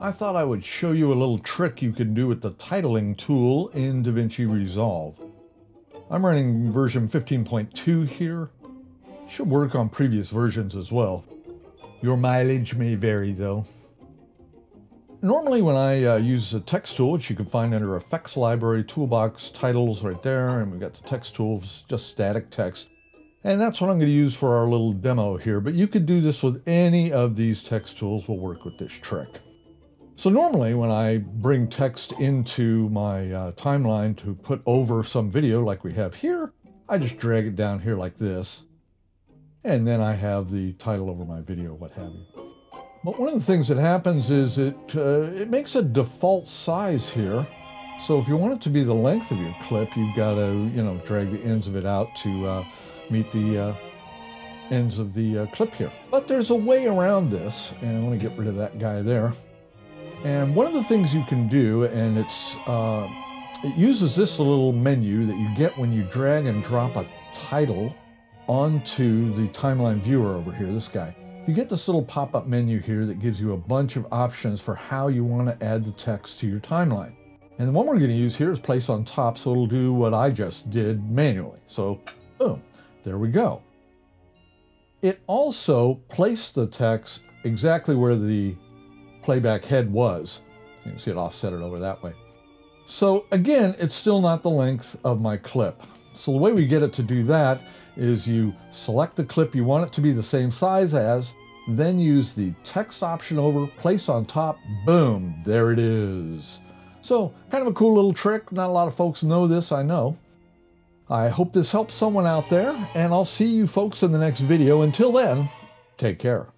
I thought I would show you a little trick you can do with the titling tool in DaVinci Resolve. I'm running version 15.2 here. Should work on previous versions as well. Your mileage may vary though. Normally when I uh, use a text tool, which you can find under Effects Library, Toolbox, Titles right there, and we've got the text tools, just static text. And that's what I'm going to use for our little demo here, but you could do this with any of these text tools will work with this trick. So normally when I bring text into my uh, timeline to put over some video like we have here, I just drag it down here like this. And then I have the title over my video, what have you. But one of the things that happens is it, uh, it makes a default size here. So if you want it to be the length of your clip, you've got to, you know, drag the ends of it out to uh, meet the uh, ends of the uh, clip here. But there's a way around this, and let me get rid of that guy there. And one of the things you can do, and it's uh, it uses this little menu that you get when you drag and drop a title onto the timeline viewer over here, this guy. You get this little pop-up menu here that gives you a bunch of options for how you want to add the text to your timeline. And the one we're going to use here is place on top, so it'll do what I just did manually. So, boom, there we go. It also placed the text exactly where the playback head was. You can see it offset it over that way. So again, it's still not the length of my clip. So the way we get it to do that is you select the clip you want it to be the same size as, then use the text option over, place on top, boom, there it is. So kind of a cool little trick. Not a lot of folks know this, I know. I hope this helps someone out there, and I'll see you folks in the next video. Until then, take care.